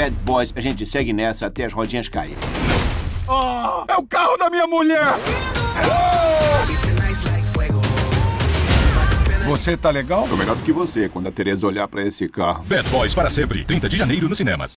Bad Boys, a gente segue nessa até as rodinhas caírem. Oh, é o carro da minha mulher! Você tá legal? Tô melhor do que você quando a Tereza olhar pra esse carro. Bad Boys para sempre. 30 de janeiro nos cinemas.